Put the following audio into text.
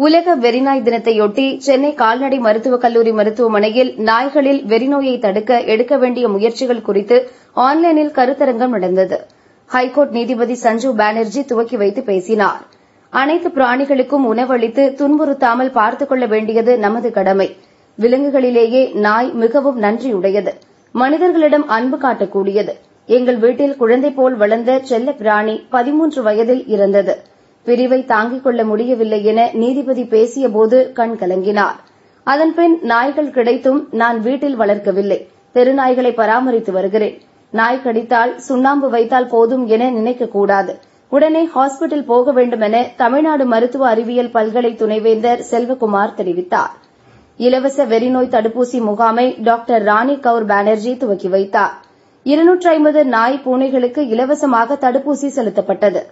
உலக வெறிநாய் தினத்தையொட்டி சென்னை கால்நடை மருத்துவக் கல்லூரி மருத்துவமனையில் நாய்களில் வெறிநோயை தடுக்க எடுக்க வேண்டிய முயற்சிகள் குறித்து ஆன்லைனில் கருத்தரங்கம் நடந்தது. ஹைகோர்ட் நீதிபதி சஞ்சீவ் பானர்ஜி துவக்கி வைத்து பேசினார். அனைத்து பிராணிகளுக்கும் உணவளித்து துன்புறுத்தாமல் பார்த்துக் கொள்ள வேண்டியது நமது கடமை. விலங்குகளிலேயே நாய் மிகவும் நன்றியுடையது. மனிதர்களிடம் அன்பு காட்டக்கூடியது. எங்கள் வீட்டில் குழந்தை போல் வளர்ந்த செல்ல பிராணி பதிமூன்று வயதில் இறந்தது. பிரிவை தாங்கிக் கொள்ள முடியவில்லை என நீதிபதி பேசியபோது கண் கலங்கினார். அதன்பின் நாய்கள் கிடைத்தும் நான் வீட்டில் வளர்க்கவில்லை. தெருநாய்களை பராமரித்து வருகிறேன். நாய் கடித்தால் சுண்ணாம்பு வைத்தால் போதும் என நினைக்கக்கூடாது உடனே ஹாஸ்பிட்டல் போக வேண்டும் என தமிழ்நாடு மருத்துவ அறிவியல் பல்கலை துணைவேந்தர் செல்வகுமார் தெரிவித்தார். இலவச வெறிநோய் தடுப்பூசி முகாமை டாக்டர் ராணி கவுர் பானர்ஜி துவக்கி வைத்தார். இருநூற்றி ஐம்பது நாய் பூனைகளுக்கு இலவசமாக தடுப்பூசி செலுத்தப்பட்டது.